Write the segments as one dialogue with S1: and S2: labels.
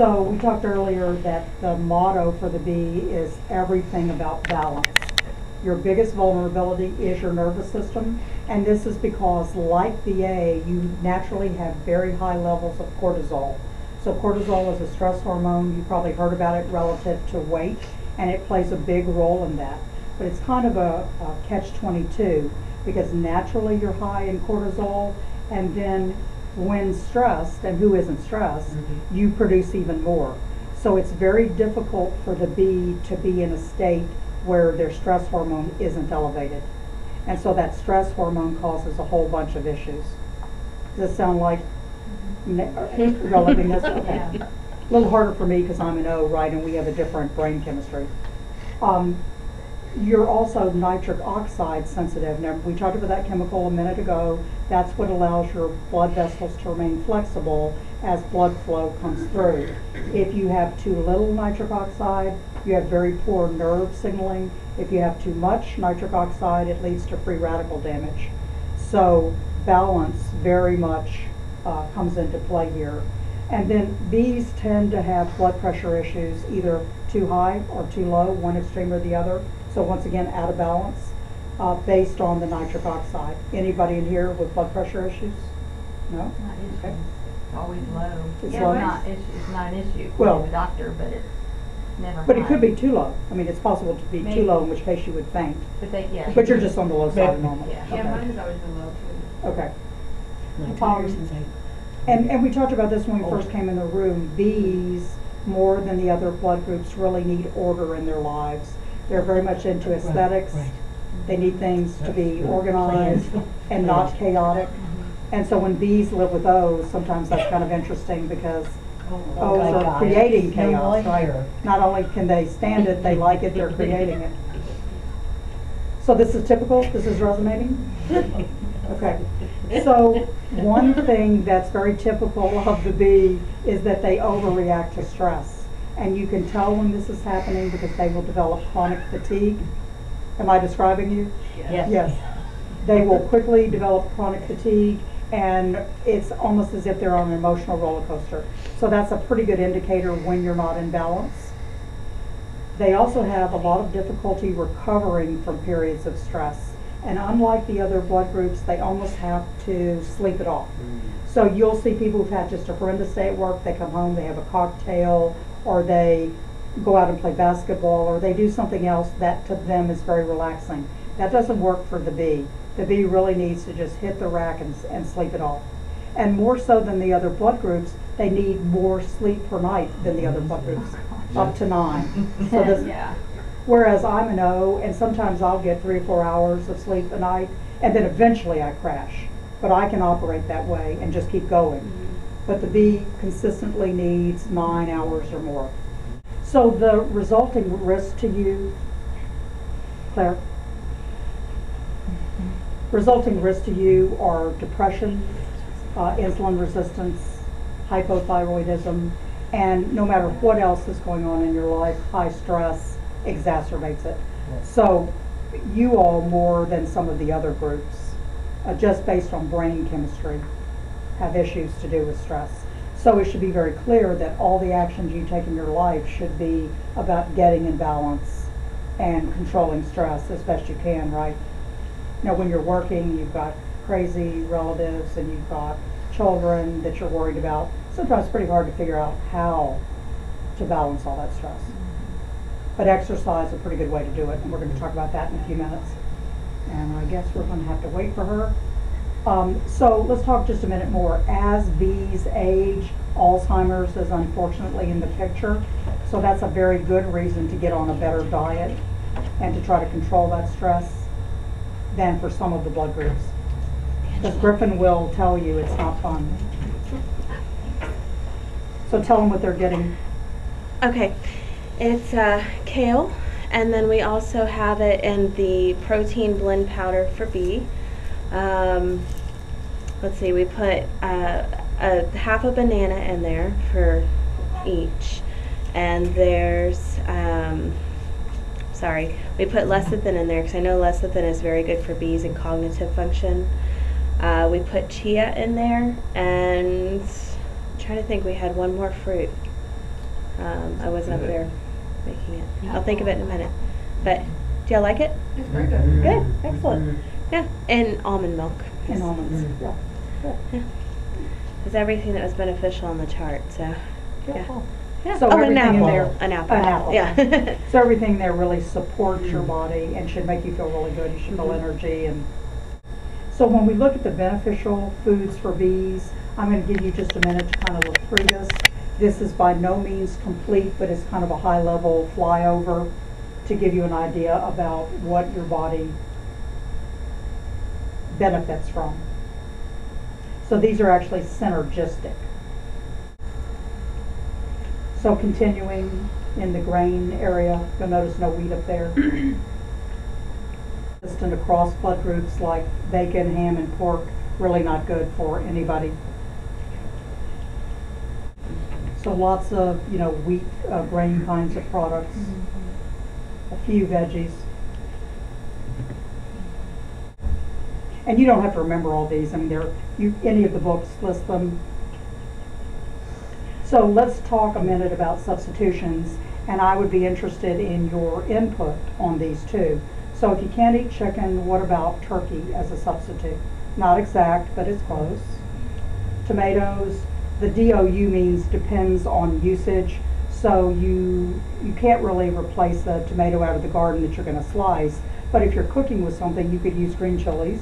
S1: So we talked earlier that the motto for the B is everything about balance. Your biggest vulnerability is your nervous system, and this is because like the A, you naturally have very high levels of cortisol. So cortisol is a stress hormone, you probably heard about it relative to weight, and it plays a big role in that. But it's kind of a, a catch twenty-two, because naturally you're high in cortisol, and then when stressed, and who isn't stressed,
S2: Mhm.
S1: you produce even more. So it's very difficult for the B to be in a state where their stress hormone isn't elevated. And so that stress hormone causes a whole bunch of issues. Does this sound like relevancy? Okay.
S3: Yeah.
S1: A little harder for me because I'm an O, right, and we have a different brain chemistry. Um, you're also nitric oxide sensitive. Now, we talked about that chemical a minute ago. That's what allows your blood vessels to remain flexible as blood flow comes through. If you have too little nitric oxide, you have very poor nerve signaling. If you have too much nitric oxide, it leads to free radical damage. So balance very much uh, comes into play here. And then B's tend to have blood pressure issues, either too high or too low, one extreme or the other. So once again, out of balance, uh, based on the nitric oxide. Anybody in here with blood pressure issues? No?
S3: Not
S1: Okay.
S3: issues, always low.
S1: It's
S3: Yeah,
S1: low?
S3: not, it's, it's not an issue
S1: Well-
S3: for the doctor, but it's never
S1: But it could be too low. I mean, it's possible to be too
S3: Maybe.
S1: low, in which case you would faint.
S3: But they, yeah.
S1: But you're just on the low side of normal.
S3: Yeah.
S1: Okay.
S3: Yeah,
S4: mine has always been low too.
S1: Okay.
S2: Like two
S1: Um,
S2: years since I,
S1: And, and we talked about this when we
S2: Oh.
S1: first came in the room. these, more than the other blood groups, really need order in their lives. They're very much into aesthetics.
S2: right.
S1: They need things to be organized and not
S2: Planned.
S1: chaotic.
S3: Mhm.
S1: And so when B's live with O's, sometimes that's kind of interesting because
S2: Oh,
S1: O's are
S2: God.
S1: creating chaos, right? Not only can they stand it, they like it, they're creating it. So this is typical, this is resonating? Okay. So one thing that's very typical of the B is that they overreact to stress. And you can tell when this is happening because they will develop chronic fatigue. Am I describing you?
S2: Yes.
S1: Yes. They will quickly develop chronic fatigue and it's almost as if they're on an emotional roller coaster. So that's a pretty good indicator when you're not in balance. They also have a lot of difficulty recovering from periods of stress. And unlike the other blood groups, they almost have to sleep it off. Mm. So you'll see people who've had just a horrendous day at work, they come home, they have a cocktail, or they go out and play basketball, or they do something else that to them is very relaxing. That doesn't work for the B. The B really needs to just hit the rack and, and sleep it off. And more so than the other blood groups, they need more sleep per night than the other blood groups, up to nine. So this,
S3: Yeah.
S1: Whereas I'm an O, and sometimes I'll get three or four hours of sleep a night, and then eventually I crash. But I can operate that way and just keep going. But the B consistently needs nine hours or more. So the resulting risk to you, Claire? Resulting risk to you are depression, uh, insulin resistance, hypothyroidism, and no matter what else is going on in your life, high stress exacerbates it. So you all more than some of the other groups, uh, just based on brain chemistry, have issues to do with stress. So it should be very clear that all the actions you take in your life should be about getting in balance and controlling stress as best you can, right? Now, when you're working, you've got crazy relatives and you've got children that you're worried about. Sometimes it's pretty hard to figure out how to balance all that stress. Mm-hmm. But exercise is a pretty good way to do it, and we're gonna talk about that in a few minutes. And I guess we're gonna have to wait for her. Um, so let's talk just a minute more. As B's age, Alzheimer's is unfortunately in the picture. So that's a very good reason to get on a better diet and to try to control that stress than for some of the blood groups. Because Griffin will tell you it's not fun. So tell them what they're getting.
S4: Okay, it's uh, kale, and then we also have it in the protein blend powder for B. Um, let's see, we put uh, a half a banana in there for each, and there's um, sorry, we put lecithin in there because I know lecithin is very good for B's and cognitive function. Uh, we put chia in there, and I'm trying to think, we had one more fruit. Um, I wasn't up there making it. I'll think of it in a minute. But do y'all like it?
S3: It's very good.
S4: Good, excellent. Yeah, and almond milk.
S1: And almonds, yeah. Good.
S4: Is everything that was beneficial on the chart. So yeah. Yeah.
S1: So
S4: oh, an apple.
S1: there-
S4: An apple.
S1: An apple.
S4: Yeah.
S1: So everything there really supports your body and should make you feel really good. You should feel
S4: Mhm.
S1: energy and. So when we look at the beneficial foods for B's, I'm gonna give you just a minute to kind of look through this. This is by no means complete, but it's kind of a high level flyover to give you an idea about what your body benefits from. So these are actually synergistic. So continuing in the grain area, you'll notice no wheat up there. Consistent across blood groups like bacon, ham, and pork, really not good for anybody. So lots of, you know, wheat, uh, grain kinds of products, a few veggies. And you don't have to remember all these, I mean, they're, you, any of the books list them. So let's talk a minute about substitutions, and I would be interested in your input on these two. So if you can't eat chicken, what about turkey as a substitute? Not exact, but it's close. Tomatoes, the DOU means depends on usage, so you, you can't really replace the tomato out of the garden that you're gonna slice. But if you're cooking with something, you could use green chilies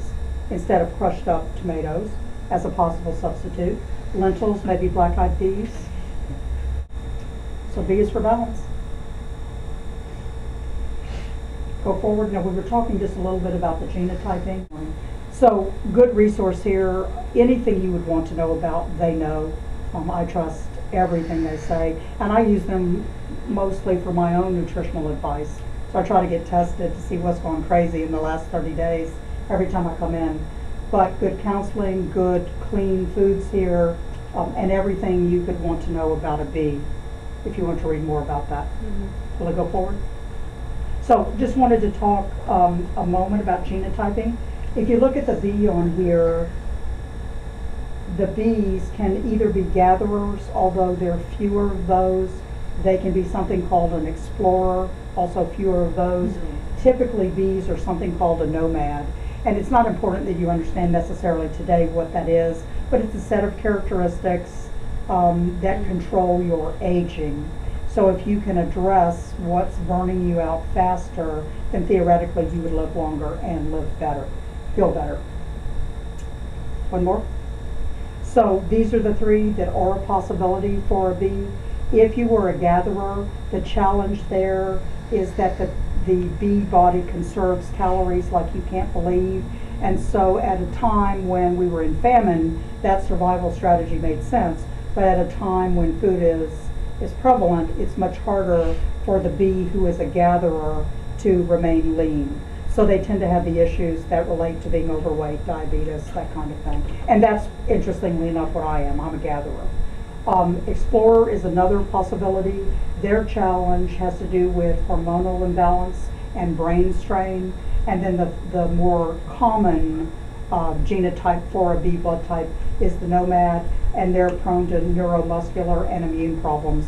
S1: instead of crushed up tomatoes as a possible substitute. Lentils, maybe black-eyed peas. So B is for balance. Go forward. Now, we were talking just a little bit about the genotyping. So, good resource here. Anything you would want to know about, they know. Um, I trust everything they say, and I use them mostly for my own nutritional advice. So I try to get tested to see what's gone crazy in the last 30 days every time I come in. But good counseling, good clean foods here, um, and everything you could want to know about a B if you want to read more about that.
S4: Mhm.
S1: Will I go forward? So just wanted to talk um, a moment about genotyping. If you look at the B on here, the B's can either be gatherers, although there are fewer of those. They can be something called an explorer, also fewer of those. Typically, B's are something called a nomad. And it's not important that you understand necessarily today what that is, but it's a set of characteristics um, that control your aging. So if you can address what's burning you out faster, then theoretically you would live longer and live better, feel better. One more? So these are the three that are a possibility for a B. If you were a gatherer, the challenge there is that the, the B body conserves calories like you can't believe. And so at a time when we were in famine, that survival strategy made sense. But at a time when food is, is prevalent, it's much harder for the B who is a gatherer to remain lean. So they tend to have the issues that relate to being overweight, diabetes, that kind of thing. And that's interestingly enough what I am. I'm a gatherer. Um, Explorer is another possibility. Their challenge has to do with hormonal imbalance and brain strain. And then the, the more common uh, genotype for a B blood type is the nomad, and they're prone to neuromuscular and immune problems.